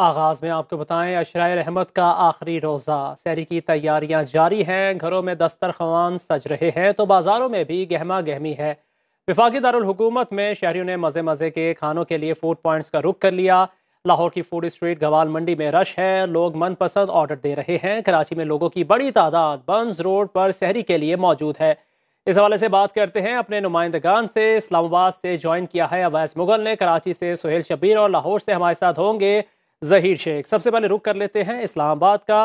आगाज़ में आपको बताएँ अशराय रहमत का आखिरी रोज़ा। शहरी की तैयारियाँ जारी हैं, घरों में दस्तरखान सज रहे हैं तो बाज़ारों में भी गहमा गहमी है। विफाकी दारकूमत में शहरियों ने मज़े मज़े के खानों के लिए फ़ूड पॉइंट्स का रुख कर लिया। लाहौर की फ़ूड स्ट्रीट गवाल मंडी में रश है, लोग मनपसंद ऑर्डर दे रहे हैं। कराची में लोगों की बड़ी तादाद बंस रोड पर शहरी के लिए मौजूद है। इस हवाले से बात करते हैं अपने नुमाइंदगान से। इस्लामाबाद से ज्वाइन किया है अवैस मुगल ने, कराची से सुहेल शबीर और लाहौर से हमारे साथ होंगे जहीर शेख। सबसे पहले रुख कर लेते हैं इस्लामाबाद का।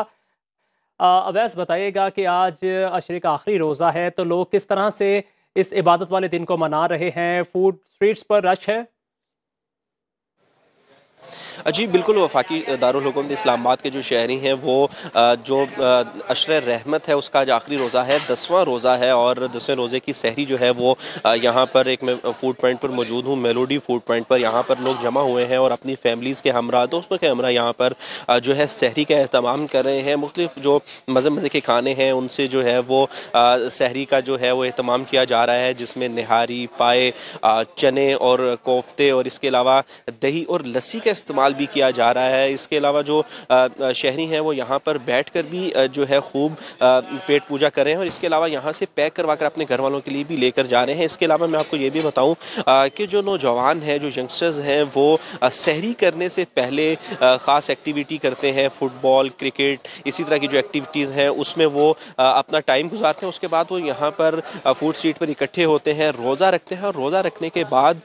अवैस बताइएगा कि आज अशरे का आखिरी रोज़ा है तो लोग किस तरह से इस इबादत वाले दिन को मना रहे हैं? फ़ूड स्ट्रीट्स पर रश है? जी, बिल्कुल वफाकी दारकूमत इस्लामाबाद के जो शहरी हैं, वो जो अशर रहमत है, उसका आज आखिरी रोज़ा है, दसवां रोज़ा है, और दसवें रोज़े की सहरी जो है, वो यहाँ पर एक मैं फ़ूड पॉइंट पर मौजूद हूँ मेलोडी फ़ूड पॉइंट पर, यहाँ पर लोग जमा हुए हैं, और अपनी फैमिलीज़ के हमरा, दोस्तों के हमरा यहाँ पर जो है सहरी का अहतमाम कर रहे हैं, मुख्तलिफ़ जो मज़े मज़े के खाने हैं, उनसे जो है, वो सहरी का जो है, वो अहतमाम किया जा रहा है, जिसमें नहारी, पाए चने और कोफ्ते, और इसके अलावा दही और लस्सी का इस्तेमाल भी किया जा रहा है। इसके अलावा जो शहरी हैं, वो यहाँ पर बैठ कर भी जो है खूब पेट पूजा कर रहे हैं और इसके अलावा यहाँ से पैक करवा कर अपने घर वालों के लिए भी लेकर जा रहे हैं। इसके अलावा मैं आपको ये भी बताऊँ कि जो नौजवान हैं, जो यंगस्टर्स हैं, वो सहरी करने से पहले ख़ास एक्टिविटी करते हैं, फुटबॉल, क्रिकेट, इसी तरह की जो एक्टिविटीज़ हैं, उसमें वो अपना टाइम गुजारते हैं। उसके बाद वो यहाँ पर फ़ूड स्ट्रीट पर इकट्ठे होते हैं, रोज़ा रखते हैं और रोज़ा रखने के बाद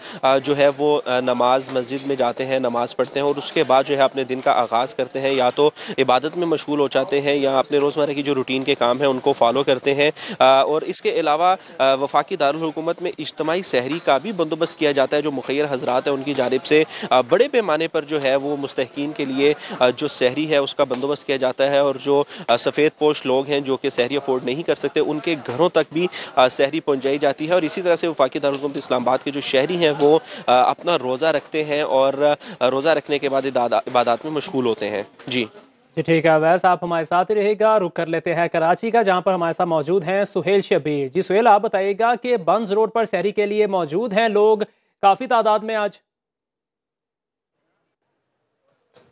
जो है वो नमाज़ मस्जिद में जाते हैं, नमाज़ पढ़ते हैं और उसके बाद जो है अपने दिन का आगाज़ करते हैं, या तो इबादत में मशगूल हो जाते हैं, या अपने रोज़मर्रा की जो रूटीन के काम हैं, उनको फॉलो करते हैं। और इसके अलावा वफाकी दारकूमत में इज्तमाही सहरी का भी बंदोबस्त किया जाता है, जो मुखैर हजरात हैं, उनकी जानब से बड़े पैमाने पर जो है वो मुस्तकिन के लिए जो सहरी है, उसका बंदोबस्त किया जाता है। और जो सफ़ेद पोश लोग हैं, जो कि सहरी अफोर्ड नहीं कर सकते, उनके घरों तक भी सहरी पहुँचाई जाती है। और इसी तरह से वफाकी दारकूमत इस्लामाबाद के जो शहरी हैं, वो अपना रोज़ा रखते हैं और रोज़ा रखने के बाद इबादत में मशगूल होते हैं। जी। जी, ठीक है, वैस आप हमारे साथ ही रहेगा रुक कर लेते हैं कराची का, जहाँ पर हमारे साथ मौजूद हैं सुहेल शबीर। जी सुहेल, आप बताइएगा कि बंस रोड पर शहरी के लिए मौजूद हैं लोग। काफ़ी तादाद में आज।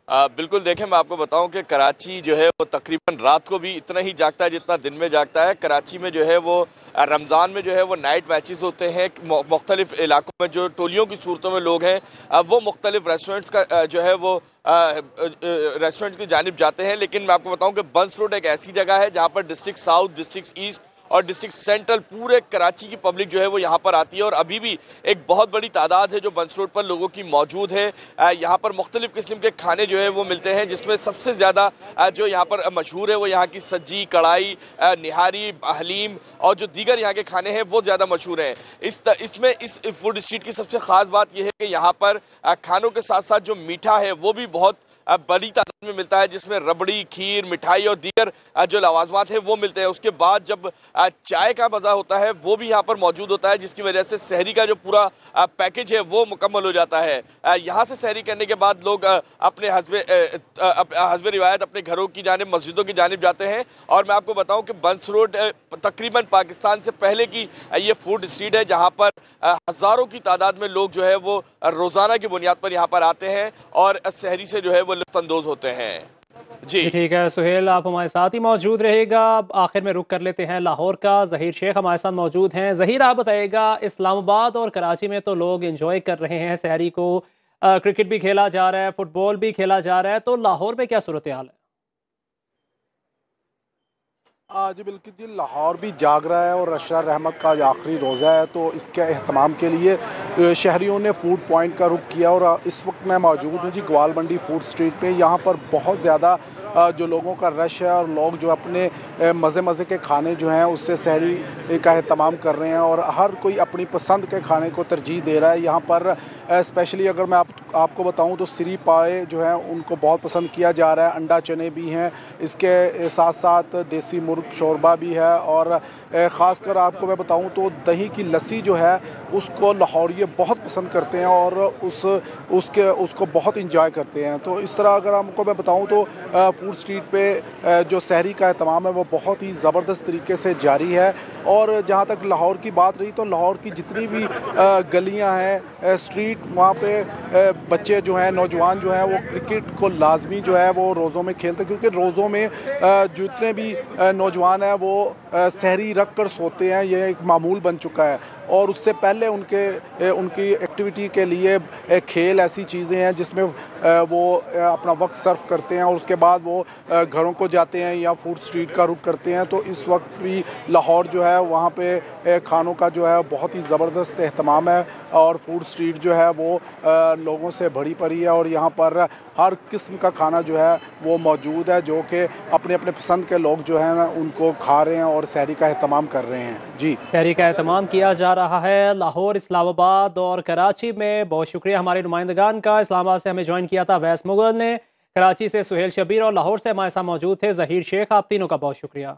आ, बिल्कुल देखें मैं आपको बताऊँ कि कराची जो है वो तकरीबन रात को भी इतना ही जागता है जितना दिन में जागता है। कराची में जो है वो रमज़ान में जो है वो नाइट मैचेस होते हैं। मुख्तलिफ़ इलाकों में जो टोलियों की सूरतों में लोग हैं वो मुख्तलिफ़ रेस्टोरेंट्स का जो है वो रेस्टोरेंट की जानब जाते हैं। लेकिन मैं आपको बताऊँ कि बंस रोड एक ऐसी जगह है जहाँ पर डिस्ट्रिक्ट साउथ डिस्ट्रिक्ट ईस्ट और डिस्ट्रिक्ट सेंट्रल पूरे कराची की पब्लिक जो है वो यहाँ पर आती है और अभी भी एक बहुत बड़ी तादाद है जो बंस रोड पर लोगों की मौजूद है। यहाँ पर मुख्तलिफ़ किस्म के खाने जो है वो मिलते हैं, जिसमें सबसे ज़्यादा जो यहाँ पर मशहूर है वो यहाँ की सज्जी, कढ़ाई निहारी, हलीम और जो दीगर यहाँ के खाने हैं वो ज़्यादा मशहूर हैं। इस इसमें इस फ़ूड स्ट्रीट की सबसे ख़ास बात यह है कि यहाँ पर खानों के साथ साथ जो मीठा है वो भी बहुत बड़ी तादाद में मिलता है, जिसमें रबड़ी, खीर, मिठाई और दीगर जो लवाजमात है, वो मिलते हैं। उसके बाद जब चाय का मज़ा होता है, वो भी यहाँ पर मौजूद होता है, जिसकी वजह से शहरी का जो पूरा पैकेज है, वो मुकम्मल हो जाता है। यहाँ से शहरी करने के बाद लोग अपने हजबे हजब रिवायत अपने घरों की जानब, मस्जिदों की जानब जाते हैं। और मैं आपको बताऊँ कि बंस रोड तकरीबन पाकिस्तान से पहले की ये फ़ूड स्ट्रीट है, जहाँ पर हज़ारों की तादाद में लोग जो है, वो रोज़ाना की बुनियाद पर यहाँ पर आते हैं और शहरी से जो है, वो लुफानंदोज होते हैं। जी। ठीक है सुहेल आप हमारे साथ ही मौजूद रहेगा। आखिर में रुक कर लेते हैं लाहौर का। जहीर शेख हमारे साथ मौजूद हैं। जहीर आप बताएगा इस्लामाबाद और कराची में तो लोग इंजॉय कर रहे हैं शहरी को। आ, क्रिकेट भी खेला जा रहा है फुटबॉल भी खेला जा रहा है तो लाहौर में क्या सूरत हाल है जी बिल्कुल जी लाहौर भी जाग रहा है और अशरा रहमत का आखिरी रोज़ा है तो इसके अहतमाम के लिए शहरीों ने फ़ूड पॉइंट का रुख किया और इस वक्त मैं मौजूद हूँ जी ग्वाल मंडी फ़ूड स्ट्रीट पे। यहाँ पर बहुत ज़्यादा जो लोगों का रश है और लोग जो अपने मज़े मज़े के खाने जो हैं उससे शहरी का अहतमाम कर रहे हैं और हर कोई अपनी पसंद के खाने को तरजीह दे रहा है। यहाँ पर स्पेशली अगर मैं आप, आपको बताऊँ तो सिरी पाए जो हैं, उनको बहुत पसंद किया जा रहा है। अंडा चने भी हैं। इसके साथ साथ देसी मुर्ग शोरबा भी है। और ख़ासकर आपको मैं बताऊँ तो दही की लस्सी जो है, उसको लाहौरिए बहुत पसंद करते हैं और उस, उसके, उसको बहुत इंजॉय करते हैं। तो इस तरह अगर आपको मैं बताऊँ तो फ़ूड स्ट्रीट पे जो शहरी का तमाम है, वो बहुत ही ज़बरदस्त तरीके से जारी है। और जहाँ तक लाहौर की बात रही तो लाहौर की जितनी भी गलियाँ हैं स्ट्रीट वहाँ पे बच्चे जो हैं, नौजवान जो हैं, वो क्रिकेट को लाजमी जो है, वो रोज़ों में खेलते क्योंकि रोज़ों में जितने भी नौजवान हैं, वो शहरी रख कर सोते हैं, ये एक मामूल बन चुका है। और उससे पहले उनके उनकी एक्टिविटी के लिए खेल ऐसी चीज़ें हैं जिसमें वो अपना वक्त सर्व करते हैं और उसके बाद वो घरों को जाते हैं या फ़ूड स्ट्रीट का रुख करते हैं। तो इस वक्त भी लाहौर जो है, वहाँ पे खानों का जो है, बहुत ही ज़बरदस्त अहतमाम है और फ़ूड स्ट्रीट जो है, वो लोगों से भरी पड़ी है और यहाँ पर हर किस्म का खाना जो है, वो मौजूद है जो कि अपने अपने पसंद के लोग जो हैं, उनको खा रहे हैं और शहरी का अहतमाम कर रहे हैं। जी। शहरी का अहतमाम किया जा रहा है लाहौर, इस्लामाबाद और कराची में। बहुत शुक्रिया हमारे नुमाइंदगान का। इस्लामाबाद से हमें ज्वाइन किया था वैस मुगल ने। कराची से सुहेल शबीर और लाहौर से हमारे साथ मौजूद थे जहीर शेख। आप तीनों का बहुत शुक्रिया।